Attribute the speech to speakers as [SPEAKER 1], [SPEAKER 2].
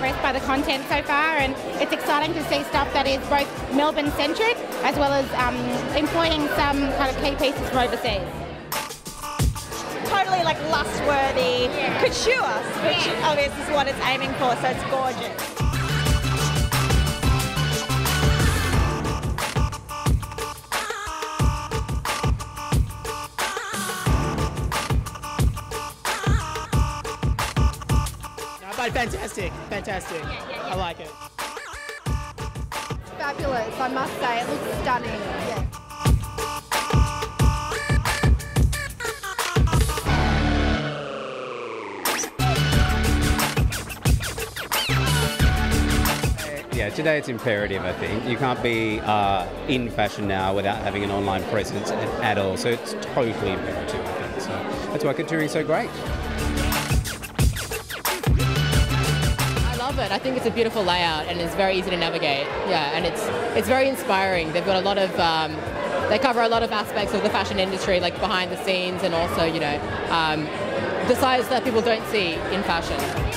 [SPEAKER 1] by the content so far, and it's exciting to see stuff that is both Melbourne centric as well as um, employing some kind of key pieces from overseas.
[SPEAKER 2] Totally like lust-worthy couture, which obviously is what it's aiming for, so it's gorgeous.
[SPEAKER 3] But fantastic, fantastic. I like it.
[SPEAKER 4] Fabulous, I must say. It looks stunning. Yeah.
[SPEAKER 5] Yeah, today it's imperative, I think. You can't be uh, in fashion now without having an online presence at, at all. So it's totally imperative, I think. So that's why couturing is so great.
[SPEAKER 6] It. I think it's a beautiful layout and it's very easy to navigate. Yeah, and it's it's very inspiring. They've got a lot of um, they cover a lot of aspects of the fashion industry, like behind the scenes, and also you know um, the sides that people don't see in fashion.